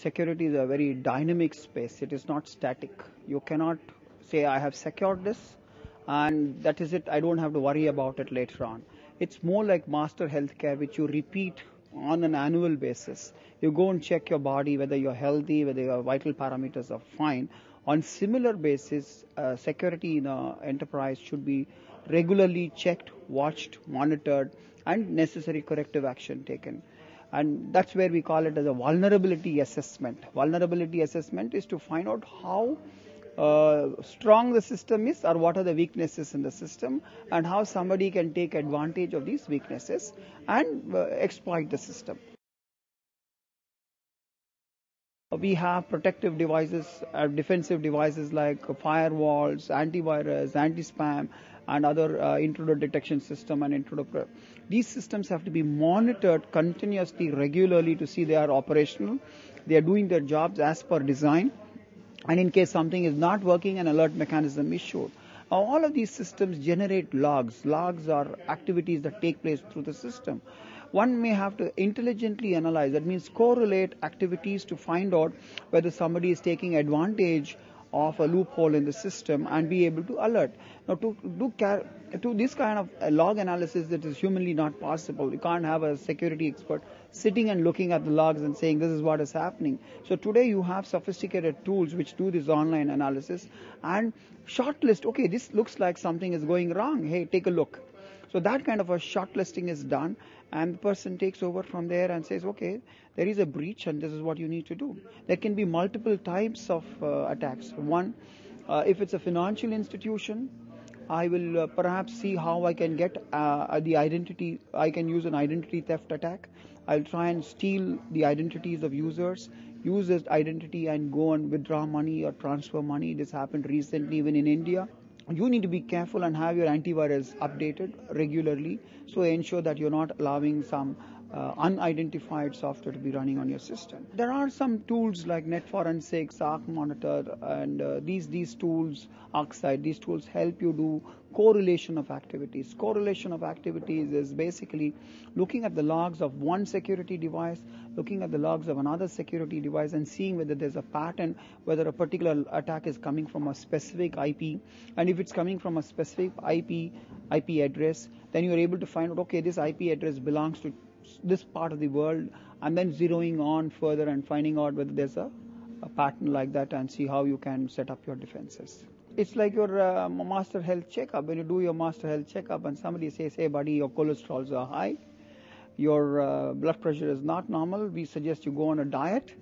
Security is a very dynamic space. It is not static. You cannot say, I have secured this and that is it. I don't have to worry about it later on. It's more like master healthcare, which you repeat on an annual basis. You go and check your body, whether you're healthy, whether your vital parameters are fine. On similar basis, uh, security in an enterprise should be regularly checked, watched, monitored, and necessary corrective action taken and that's where we call it as a vulnerability assessment. Vulnerability assessment is to find out how uh, strong the system is or what are the weaknesses in the system and how somebody can take advantage of these weaknesses and uh, exploit the system. We have protective devices, uh, defensive devices like firewalls, antivirus, anti-spam, and other uh, intruder detection system and intruder. These systems have to be monitored continuously, regularly to see they are operational, they are doing their jobs as per design, and in case something is not working, an alert mechanism is issued. All of these systems generate logs. Logs are activities that take place through the system. One may have to intelligently analyze, that means correlate activities to find out whether somebody is taking advantage of a loophole in the system and be able to alert. Now, to do to this kind of uh, log analysis that is humanly not possible. You can't have a security expert sitting and looking at the logs and saying this is what is happening. So today you have sophisticated tools which do this online analysis and shortlist. Okay, this looks like something is going wrong. Hey, take a look. So that kind of a shortlisting is done and the person takes over from there and says, okay, there is a breach and this is what you need to do. There can be multiple types of uh, attacks. One, uh, if it's a financial institution, I will uh, perhaps see how I can get uh, the identity, I can use an identity theft attack. I'll try and steal the identities of users, use this identity and go and withdraw money or transfer money. This happened recently even in India you need to be careful and have your antivirus updated regularly so ensure that you're not allowing some uh, unidentified software to be running on your system. There are some tools like NetForensics, Arc Monitor, and uh, these these tools, ArcSight, these tools help you do correlation of activities. Correlation of activities is basically looking at the logs of one security device, looking at the logs of another security device, and seeing whether there's a pattern, whether a particular attack is coming from a specific IP, and if it's coming from a specific IP IP address, then you're able to find out okay this IP address belongs to this part of the world and then zeroing on further and finding out whether there's a, a pattern like that and see how you can set up your defenses. It's like your uh, master health checkup. When you do your master health checkup and somebody says, hey buddy, your cholesterols are high, your uh, blood pressure is not normal, we suggest you go on a diet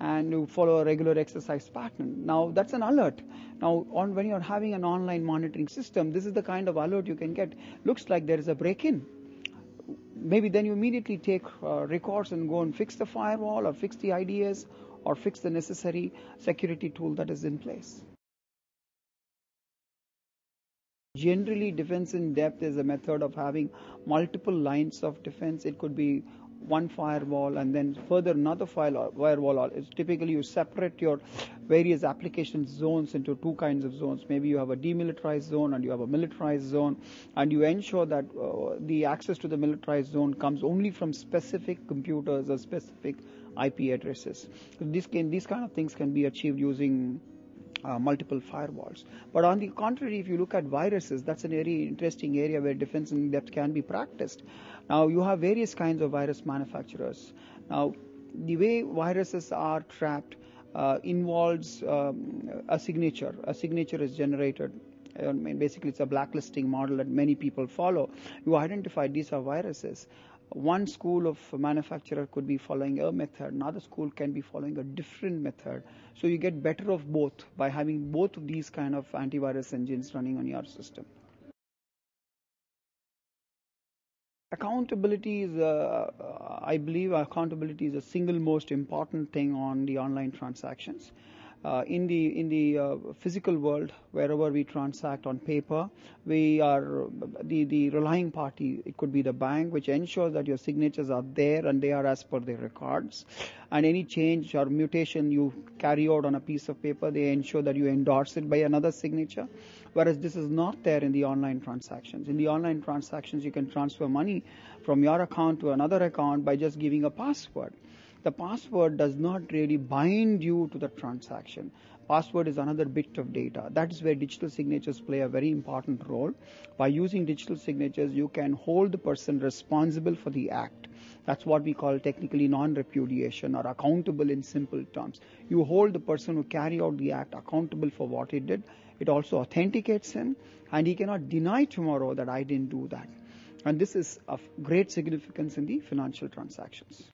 and you follow a regular exercise pattern. Now that's an alert. Now on, when you're having an online monitoring system, this is the kind of alert you can get. Looks like there is a break-in maybe then you immediately take uh, records and go and fix the firewall or fix the IDS or fix the necessary security tool that is in place. Generally, defense in depth is a method of having multiple lines of defense. It could be one firewall and then further another firewall. It's typically you separate your various application zones into two kinds of zones. Maybe you have a demilitarized zone and you have a militarized zone, and you ensure that uh, the access to the militarized zone comes only from specific computers or specific IP addresses. This can, these kind of things can be achieved using uh, multiple firewalls. But on the contrary, if you look at viruses, that's a very interesting area where defense in depth can be practiced. Now, you have various kinds of virus manufacturers. Now, the way viruses are trapped uh, involves um, a signature. A signature is generated. I mean, basically, it's a blacklisting model that many people follow. You identify these are viruses one school of manufacturer could be following a method, another school can be following a different method. So you get better of both by having both of these kind of antivirus engines running on your system. Accountability is, uh, I believe, accountability is the single most important thing on the online transactions uh, in the in the uh, physical world, wherever we transact on paper, we are the the relying party. It could be the bank, which ensures that your signatures are there and they are as per their records. And any change or mutation you carry out on a piece of paper, they ensure that you endorse it by another signature. Whereas this is not there in the online transactions. In the online transactions, you can transfer money from your account to another account by just giving a password. The password does not really bind you to the transaction. Password is another bit of data. That is where digital signatures play a very important role. By using digital signatures, you can hold the person responsible for the act. That's what we call technically non-repudiation or accountable in simple terms. You hold the person who carried out the act accountable for what he did. It also authenticates him and he cannot deny tomorrow that I didn't do that. And this is of great significance in the financial transactions.